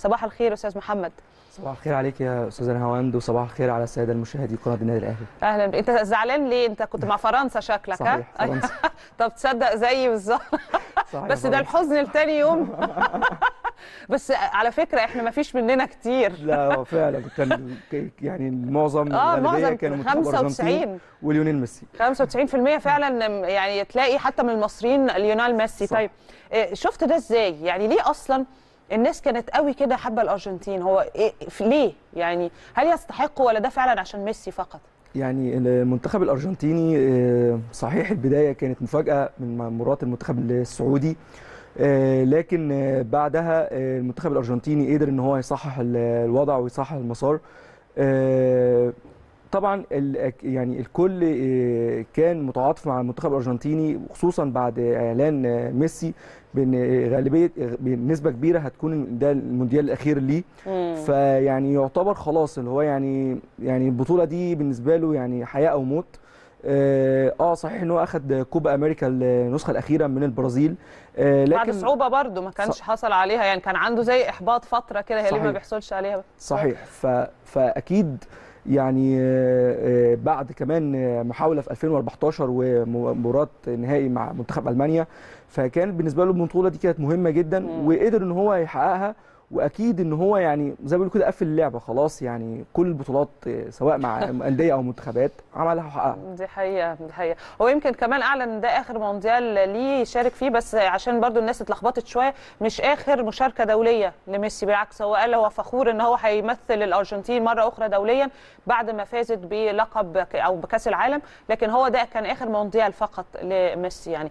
صباح الخير أستاذ محمد. صباح الخير عليك يا أستاذة نهاوند وصباح الخير على السادة المشاهدين قناة النادي الأهلي. أهلا. أنت زعلان ليه؟ أنت كنت مع فرنسا شكلك صحيح ها فرنسا. طب تصدق زيي بالظبط. صحيح بس ده. الحزن لتاني يوم. بس على فكرة إحنا ما فيش مننا كتير. لا فعلا كان يعني معظم آه معظم كانوا الأرجنتين 95 وليونيل ميسي. 95% فعلا يعني تلاقي حتى من المصريين ليونيل ميسي. صح. طيب إيه، شفت ده إزاي؟ يعني ليه أصلا الناس كانت قوي كده حابة الأرجنتين. هو إيه ليه؟ يعني هل يستحقوا ولا ده فعلا عشان ميسي فقط؟ يعني المنتخب الأرجنتيني آه، صحيح البداية كانت مفاجأة من مرات المنتخب السعودي آه، لكن آه، بعدها المنتخب الأرجنتيني قدر إن هو يصحح ال- الوضع ويصحح المسار طبعا ال- يعني الكل آه، كان متعاطف مع المنتخب الأرجنتيني وخصوصا بعد إعلان آه، ميسي بإن غالبية بنسبة كبيرة هتكون ده المونديال الأخير ليه. فيعني يعتبر خلاص اللي هو يعني يعني البطولة دي بالنسبة له يعني حياة أو موت. آه آه، صحيح إن هو اخذ كوبا أمريكا النسخة الأخيرة من البرازيل. آه بعد لكن صعوبة برضه ما كانش حصل عليها يعني كان عنده زي إحباط فترة كده هي ليه ما. بيحصلش عليها. صحيح. ف فأكيد يعني آه، آه، بعد كمان آه، محاولة في 2014 ومباراة نهائي مع منتخب ألمانيا فكان بالنسبة له البطولة دي كانت مهمة جدا. وقدر إن هو يحققها وأكيد إن هو يعني زي ما بيقولوا كده قفل اللعبة خلاص يعني كل البطولات آه، سواء مع أندية أو منتخبات عملها وحققها. دي حقيقة دي حقيقة. هو يمكن كمان أعلن إن ده آخر مونديال ليه يشارك فيه بس عشان برضو الناس اتلخبطت شوية مش آخر مشاركة دولية لميسي بالعكس هو قال هو فخور إن هو هيمثل الأرجنتين مرة أخرى دوليا بعد ما فازت بلقب أو بكأس العالم لكن هو ده كان آخر مونديال فقط لميسي يعني.